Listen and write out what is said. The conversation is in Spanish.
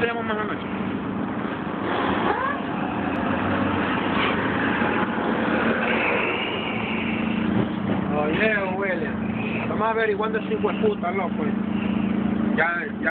tenemos más anoche. Oye, huele. Estamos averiguando si fue puta, loco. Ya, ya.